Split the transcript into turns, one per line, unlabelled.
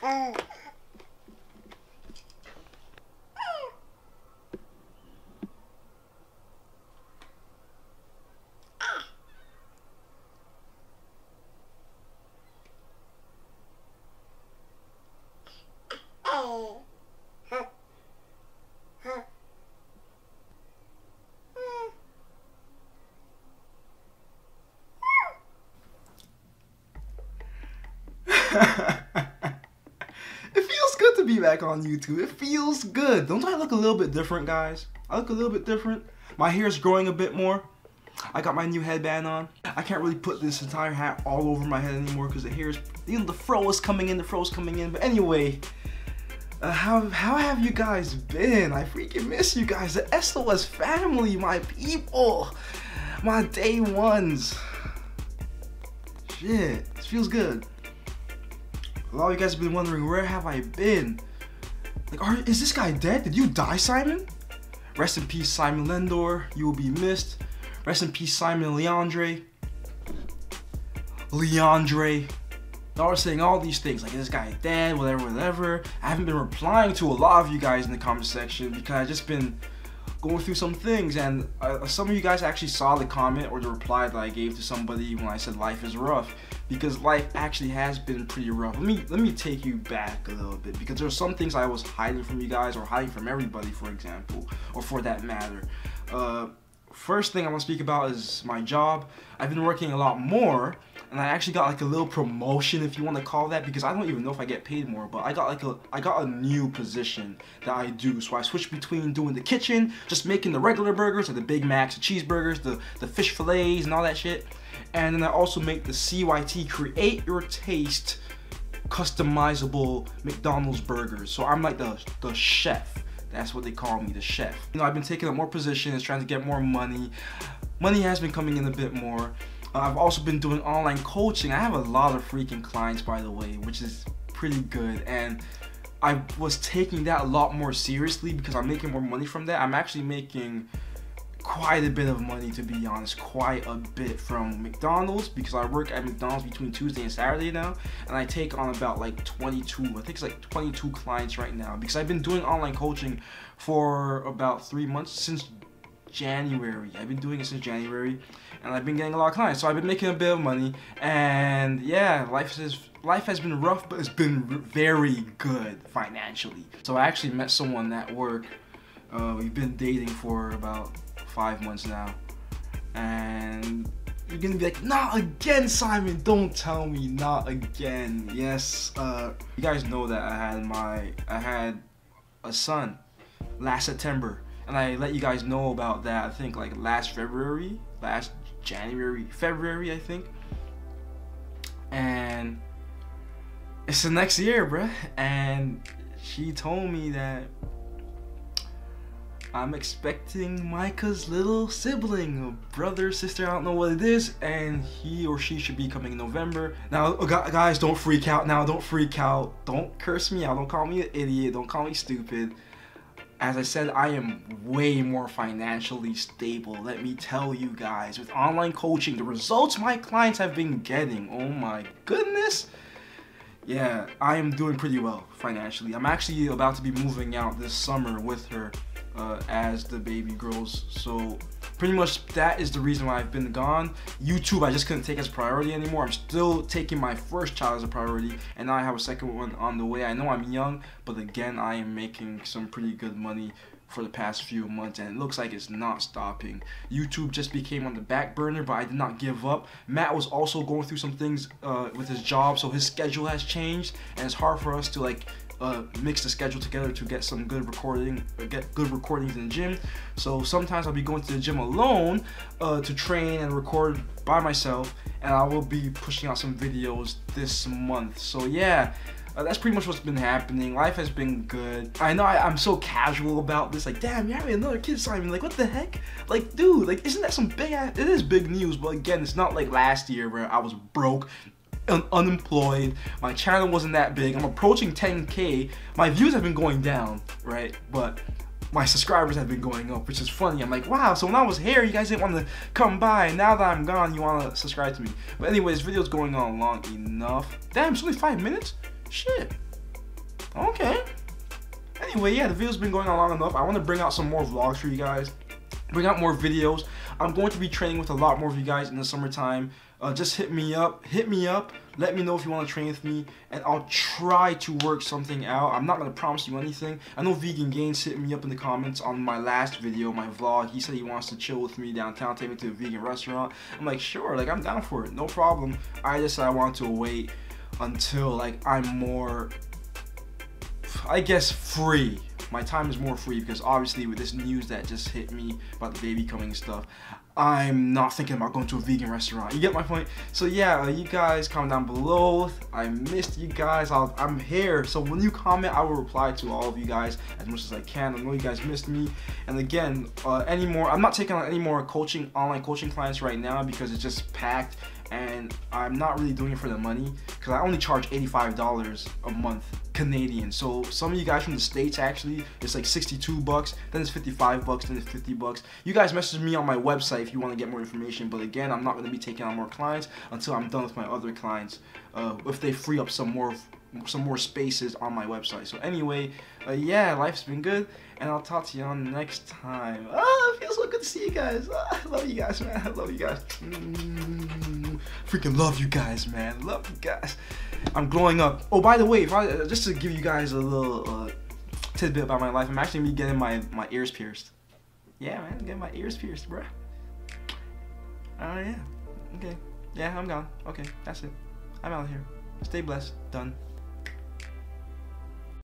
feels good to back on YouTube. It feels good. Don't I look a little bit different, guys? I look a little bit different. My hair's growing a bit more. I got my new headband on. I can't really put this entire hat all over my head anymore because the hair's, you know, the fro is coming in, the fro is coming in. But anyway, uh, how, how have you guys been? I freaking miss you guys. The SOS family, my people, my day ones. Shit, this feels good. A lot of you guys have been wondering, where have I been? Like, are, is this guy dead? Did you die, Simon? Rest in peace, Simon Lendore. You will be missed. Rest in peace, Simon Leandre. Leandre. Y'all are saying all these things, like, is this guy dead, whatever, whatever. I haven't been replying to a lot of you guys in the comment section because I've just been going through some things and uh, some of you guys actually saw the comment or the reply that I gave to somebody when I said life is rough because life actually has been pretty rough. Let me let me take you back a little bit because there's some things I was hiding from you guys or hiding from everybody for example or for that matter. Uh, first thing I want to speak about is my job. I've been working a lot more and I actually got like a little promotion if you want to call that because I don't even know if I get paid more but I got like a I got a new position that I do so I switched between doing the kitchen just making the regular burgers like the Big Macs the cheeseburgers the the fish fillets and all that shit and then I also make the CYT create your taste customizable McDonald's burgers so I'm like the the chef that's what they call me, the chef. You know, I've been taking up more positions, trying to get more money. Money has been coming in a bit more. I've also been doing online coaching. I have a lot of freaking clients, by the way, which is pretty good. And I was taking that a lot more seriously because I'm making more money from that. I'm actually making quite a bit of money to be honest quite a bit from McDonald's because I work at McDonald's between Tuesday and Saturday now and I take on about like 22 I think it's like 22 clients right now because I've been doing online coaching for about three months since January I've been doing it since January and I've been getting a lot of clients so I've been making a bit of money and yeah life is life has been rough but it's been very good financially so I actually met someone at work uh, we've been dating for about five months now. And you're gonna be like, not again, Simon. Don't tell me not again. Yes, uh, you guys know that I had my, I had a son last September, and I let you guys know about that. I think like last February, last January, February, I think. And it's the next year, bruh. And she told me that I'm expecting Micah's little sibling, brother, sister, I don't know what it is, and he or she should be coming in November. Now, uh, guys, don't freak out now, don't freak out. Don't curse me out, don't call me an idiot, don't call me stupid. As I said, I am way more financially stable, let me tell you guys. With online coaching, the results my clients have been getting, oh my goodness. Yeah, I am doing pretty well financially. I'm actually about to be moving out this summer with her uh, as the baby grows. So pretty much that is the reason why I've been gone. YouTube I just couldn't take as a priority anymore. I'm still taking my first child as a priority and now I have a second one on the way. I know I'm young, but again I am making some pretty good money for the past few months and it looks like it's not stopping. YouTube just became on the back burner but I did not give up. Matt was also going through some things uh, with his job so his schedule has changed and it's hard for us to like uh, mix the schedule together to get some good recording, uh, get good recordings in the gym. So sometimes I'll be going to the gym alone uh, to train and record by myself, and I will be pushing out some videos this month. So yeah. Uh, that's pretty much what's been happening. Life has been good. I know I, am so casual about this. Like, damn, you're having another kid, Simon. Like, what the heck? Like, dude, like, isn't that some big ass? It is big news, but again, it's not like last year where I was broke un unemployed. My channel wasn't that big. I'm approaching 10k. My views have been going down, right? But my subscribers have been going up, which is funny. I'm like, wow, so when I was here, you guys didn't want to come by. Now that I'm gone, you want to subscribe to me. But anyway, this video's going on long enough. Damn, it's only five minutes? Shit. Okay. Anyway, yeah, the video's been going on long enough. I want to bring out some more vlogs for you guys. Bring out more videos. I'm going to be training with a lot more of you guys in the summertime. Uh, just hit me up. Hit me up. Let me know if you want to train with me, and I'll try to work something out. I'm not gonna promise you anything. I know Vegan Gains hit me up in the comments on my last video, my vlog. He said he wants to chill with me downtown, take me to a vegan restaurant. I'm like, sure, like I'm down for it, no problem. I just I want to wait until like I'm more, I guess, free my time is more free because obviously with this news that just hit me about the baby coming stuff, I'm not thinking about going to a vegan restaurant. You get my point? So yeah, uh, you guys comment down below. I missed you guys. i am here. So when you comment, I will reply to all of you guys as much as I can. I know you guys missed me. And again, uh, any more, I'm not taking on any more coaching, online coaching clients right now because it's just packed and I'm not really doing it for the money because I only charge $85 a month Canadian. So some of you guys from the States actually, it's like 62 bucks, then it's 55 bucks, then it's 50 bucks. You guys message me on my website if you want to get more information, but again, I'm not going to be taking on more clients until I'm done with my other clients, uh, if they free up some more some more spaces on my website. So anyway, uh, yeah, life's been good, and I'll talk to you on next time. Ah, it feels so good to see you guys. Ah, I love you guys, man. I love you guys. Mm, freaking love you guys, man. Love you guys. I'm growing up. Oh, by the way, I, uh, just to give you guys a little uh, tidbit about my life, I'm actually be getting my my ears pierced. Yeah, man, getting my ears pierced, bruh. Oh yeah. Okay. Yeah, I'm gone. Okay, that's it. I'm out of here. Stay blessed. Done.